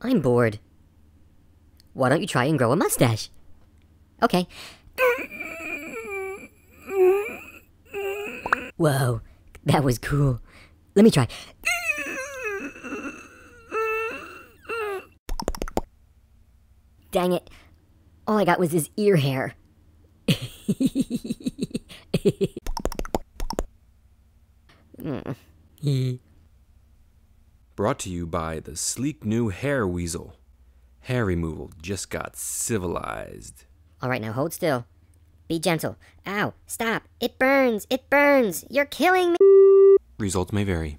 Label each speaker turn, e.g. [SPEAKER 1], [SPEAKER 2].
[SPEAKER 1] I'm bored. Why don't you try and grow a mustache? Okay. Whoa, that was cool. Let me try. Dang it. All I got was his ear hair. Hmm.
[SPEAKER 2] Brought to you by the sleek new Hair Weasel. Hair removal just got civilized.
[SPEAKER 1] All right, now hold still. Be gentle. Ow, stop. It burns. It burns. You're killing me.
[SPEAKER 2] Results may vary.